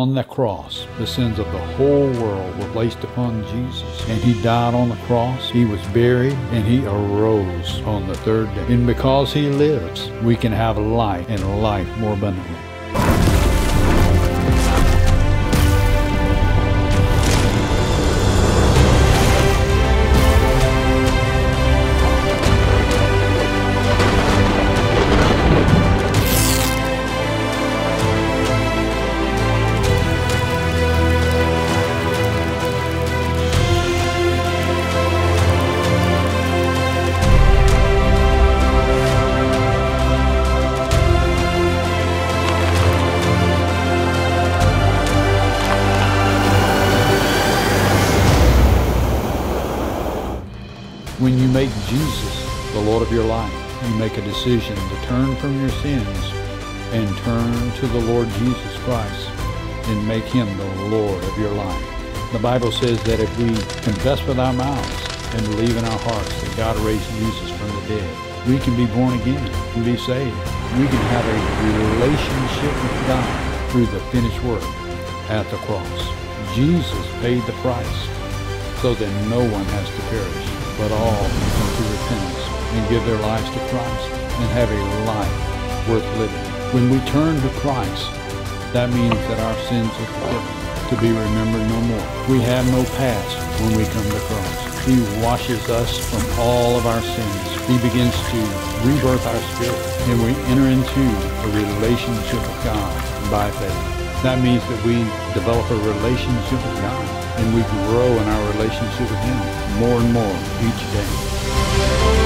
On the cross, the sins of the whole world were placed upon Jesus. And he died on the cross, he was buried, and he arose on the third day. And because he lives, we can have life and life more abundantly. When you make Jesus the Lord of your life, you make a decision to turn from your sins and turn to the Lord Jesus Christ and make him the Lord of your life. The Bible says that if we confess with our mouths and believe in our hearts that God raised Jesus from the dead, we can be born again and be saved. We can have a relationship with God through the finished work at the cross. Jesus paid the price so that no one has to perish but all come to repentance and give their lives to Christ and have a life worth living. When we turn to Christ, that means that our sins are forgiven, to be remembered no more. We have no past when we come to Christ. He washes us from all of our sins. He begins to rebirth our spirit, and we enter into a relationship with God by faith. That means that we develop a relationship with God, and we grow in our relationship with Him more and more each day.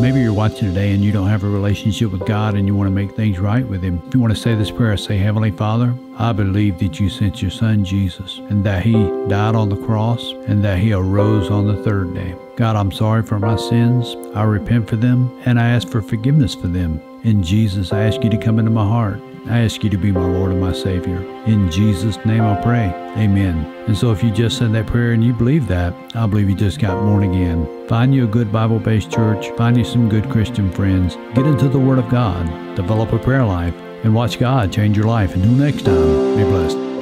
Maybe you're watching today and you don't have a relationship with God and you want to make things right with Him. If you want to say this prayer, say, Heavenly Father, I believe that you sent your Son Jesus and that He died on the cross and that He arose on the third day. God, I'm sorry for my sins. I repent for them and I ask for forgiveness for them. In Jesus, I ask you to come into my heart. I ask you to be my Lord and my Savior. In Jesus' name I pray. Amen. And so if you just said that prayer and you believe that, I believe you just got born again. Find you a good Bible based church, find you some good Christian friends, get into the Word of God, develop a prayer life, and watch God change your life. Until next time, be blessed.